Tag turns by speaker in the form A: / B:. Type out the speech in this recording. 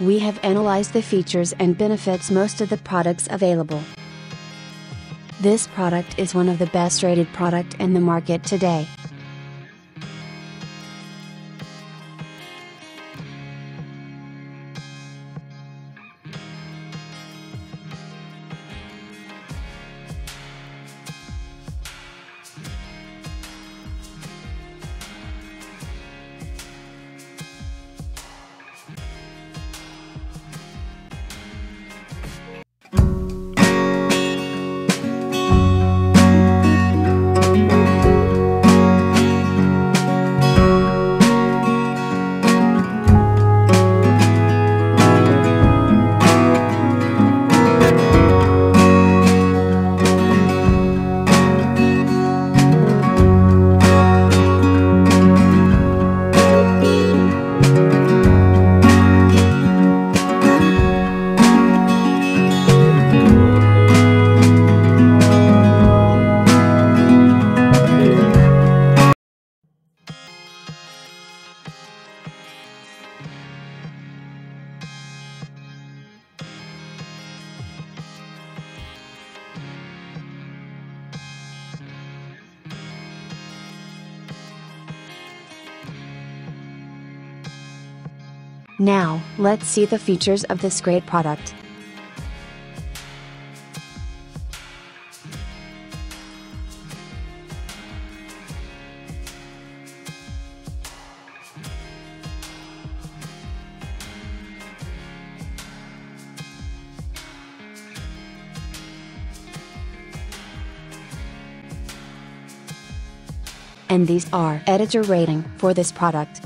A: we have analyzed the features and benefits most of the products available. This product is one of the best rated product in the market today. Now, let's see the features of this great product. And these are editor rating for this product.